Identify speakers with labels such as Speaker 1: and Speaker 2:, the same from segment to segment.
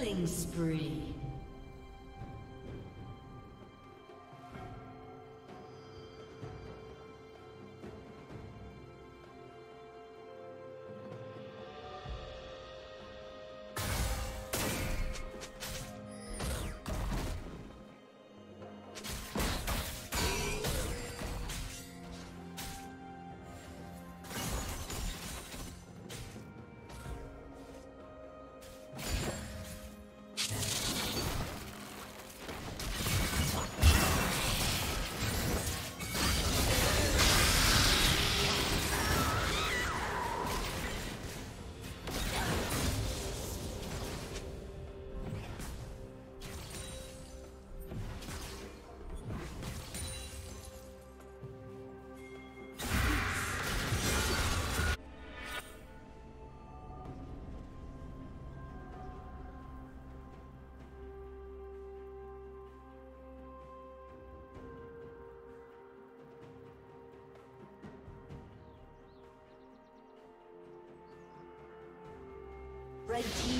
Speaker 1: Killing spree. Red team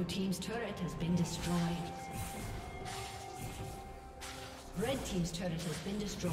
Speaker 1: Blue Team's turret has been destroyed. Red Team's turret has been destroyed.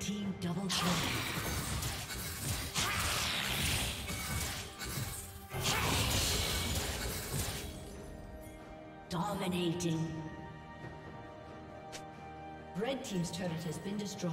Speaker 1: Team double kill. Dominating. Red Team's turret has been destroyed.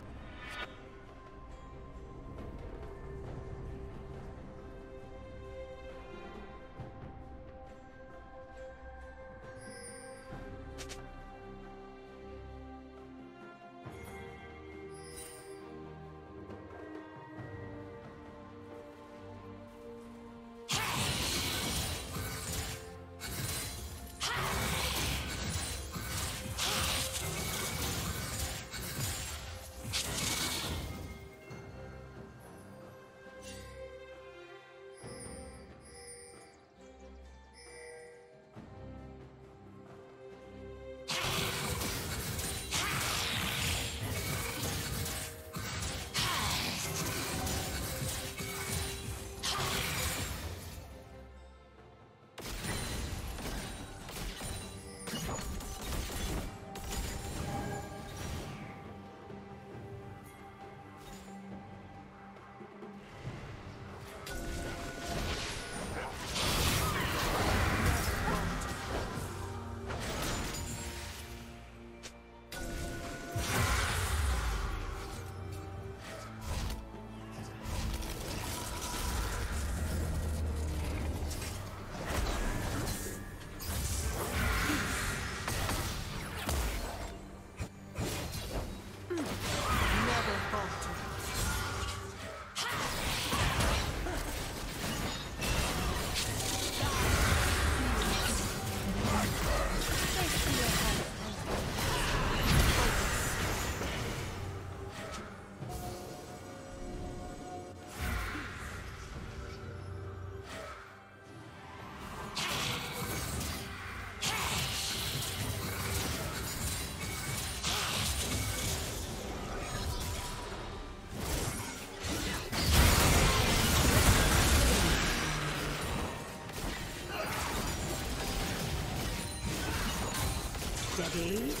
Speaker 2: Steady.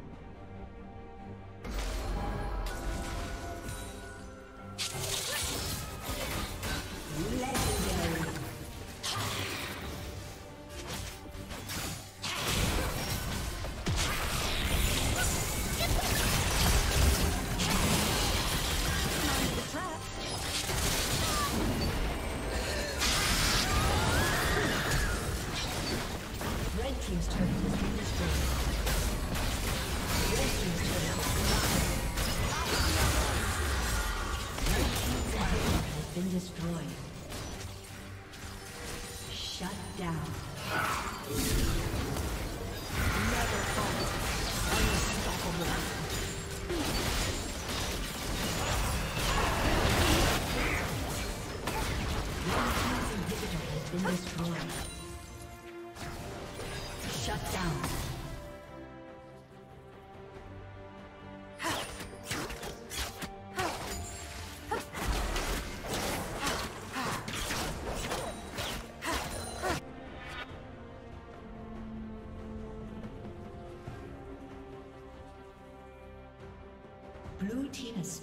Speaker 1: Team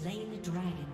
Speaker 1: slain the dragon.